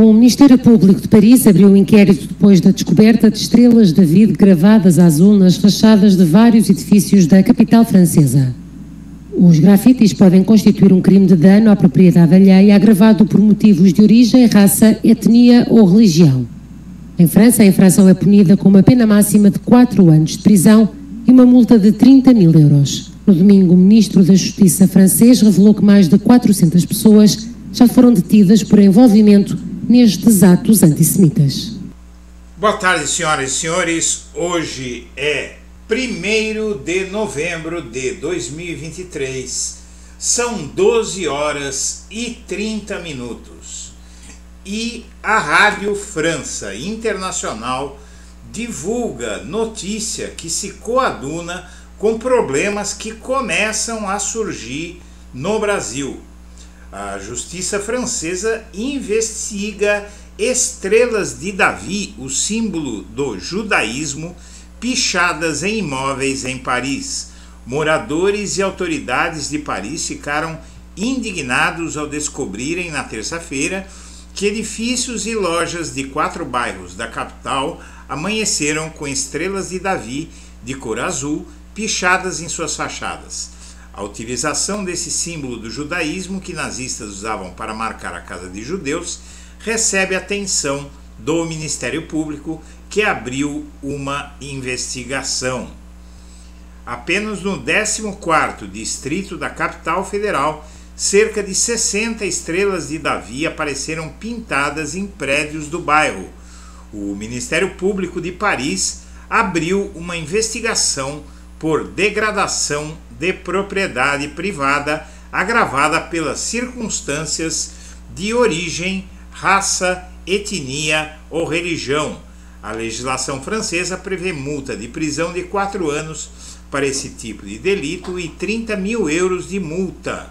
O Ministério Público de Paris abriu um inquérito depois da descoberta de estrelas David gravadas a azul nas fachadas de vários edifícios da capital francesa. Os grafites podem constituir um crime de dano à propriedade alheia agravado por motivos de origem, raça, etnia ou religião. Em França, a infração é punida com uma pena máxima de 4 anos de prisão e uma multa de 30 mil euros. No domingo, o ministro da Justiça francês revelou que mais de 400 pessoas já foram detidas por envolvimento nestes atos antissemitas. Boa tarde, senhoras e senhores. Hoje é 1 de novembro de 2023. São 12 horas e 30 minutos. E a Rádio França Internacional divulga notícia que se coaduna com problemas que começam a surgir no Brasil. A justiça francesa investiga estrelas de Davi, o símbolo do judaísmo, pichadas em imóveis em Paris. Moradores e autoridades de Paris ficaram indignados ao descobrirem na terça-feira que edifícios e lojas de quatro bairros da capital amanheceram com estrelas de Davi de cor azul pichadas em suas fachadas. A utilização desse símbolo do judaísmo que nazistas usavam para marcar a casa de judeus recebe atenção do Ministério Público, que abriu uma investigação. Apenas no 14º distrito da capital federal, cerca de 60 estrelas de Davi apareceram pintadas em prédios do bairro. O Ministério Público de Paris abriu uma investigação por degradação de propriedade privada agravada pelas circunstâncias de origem, raça, etnia ou religião. A legislação francesa prevê multa de prisão de 4 anos para esse tipo de delito e 30 mil euros de multa.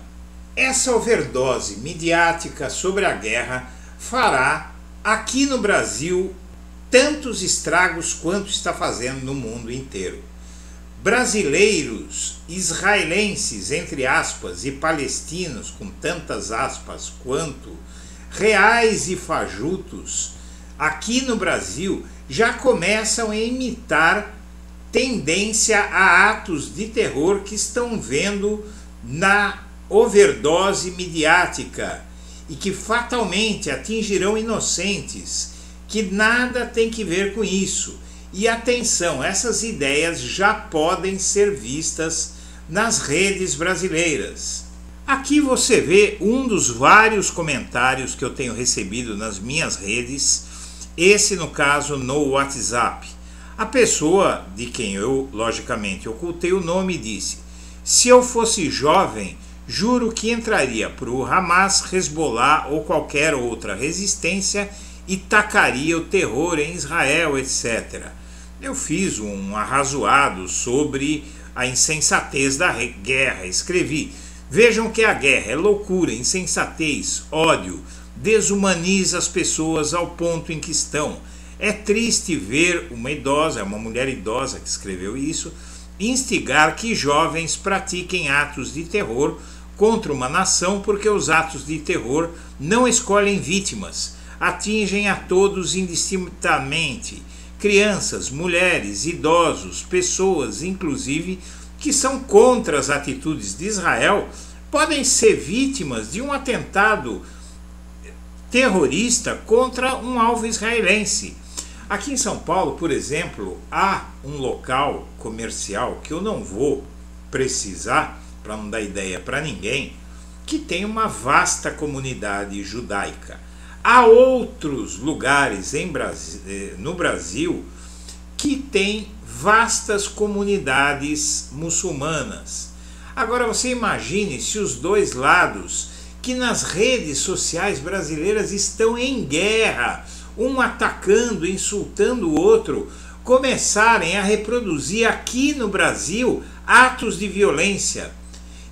Essa overdose midiática sobre a guerra fará aqui no Brasil tantos estragos quanto está fazendo no mundo inteiro brasileiros, israelenses, entre aspas, e palestinos, com tantas aspas quanto, reais e fajutos, aqui no Brasil já começam a imitar tendência a atos de terror que estão vendo na overdose midiática e que fatalmente atingirão inocentes, que nada tem que ver com isso e atenção, essas ideias já podem ser vistas nas redes brasileiras. Aqui você vê um dos vários comentários que eu tenho recebido nas minhas redes, esse no caso no WhatsApp. A pessoa de quem eu, logicamente, ocultei o nome disse: Se eu fosse jovem, juro que entraria para o Hamas, Hezbollah ou qualquer outra resistência e tacaria o terror em Israel, etc. Eu fiz um arrazoado sobre a insensatez da guerra. Escrevi: Vejam que a guerra é loucura, insensatez, ódio, desumaniza as pessoas ao ponto em que estão. É triste ver uma idosa, uma mulher idosa que escreveu isso, instigar que jovens pratiquem atos de terror contra uma nação porque os atos de terror não escolhem vítimas, atingem a todos indistintamente crianças, mulheres, idosos, pessoas, inclusive, que são contra as atitudes de Israel, podem ser vítimas de um atentado terrorista contra um alvo israelense. Aqui em São Paulo, por exemplo, há um local comercial que eu não vou precisar para não dar ideia para ninguém, que tem uma vasta comunidade judaica. Há outros lugares Brasil, eh, no Brasil que têm vastas comunidades muçulmanas. Agora você imagine se os dois lados, que nas redes sociais brasileiras estão em guerra, um atacando, insultando o outro, começarem a reproduzir aqui no Brasil atos de violência.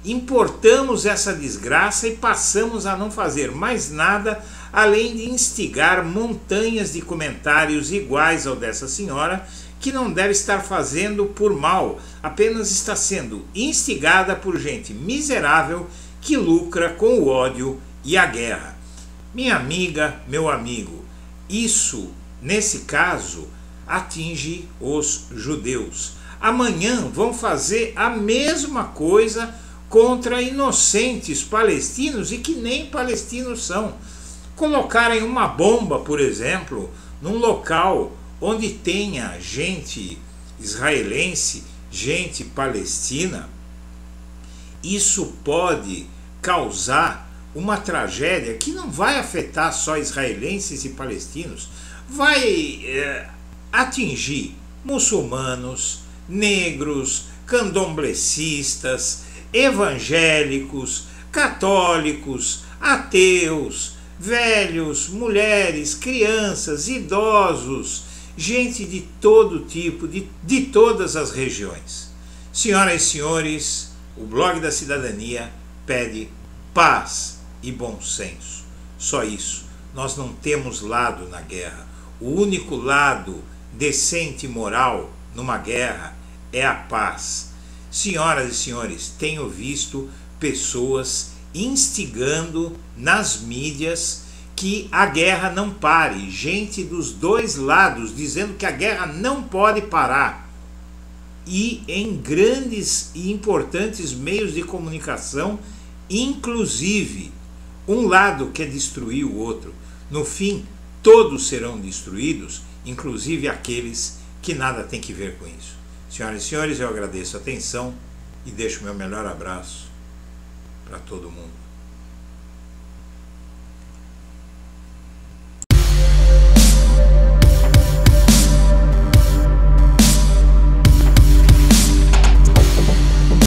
Importamos essa desgraça e passamos a não fazer mais nada além de instigar montanhas de comentários iguais ao dessa senhora, que não deve estar fazendo por mal, apenas está sendo instigada por gente miserável que lucra com o ódio e a guerra. Minha amiga, meu amigo, isso, nesse caso, atinge os judeus. Amanhã vão fazer a mesma coisa contra inocentes palestinos e que nem palestinos são. Colocarem uma bomba, por exemplo, num local onde tenha gente israelense, gente palestina, isso pode causar uma tragédia que não vai afetar só israelenses e palestinos, vai é, atingir muçulmanos, negros, candomblecistas, evangélicos, católicos, ateus, velhos, mulheres, crianças, idosos, gente de todo tipo, de, de todas as regiões. Senhoras e senhores, o blog da cidadania pede paz e bom senso. Só isso. Nós não temos lado na guerra. O único lado decente e moral numa guerra é a paz. Senhoras e senhores, tenho visto pessoas instigando nas mídias que a guerra não pare, gente dos dois lados dizendo que a guerra não pode parar. E em grandes e importantes meios de comunicação, inclusive um lado quer destruir o outro. No fim, todos serão destruídos, inclusive aqueles que nada têm que ver com isso. Senhoras e senhores, eu agradeço a atenção e deixo meu melhor abraço para todo mundo.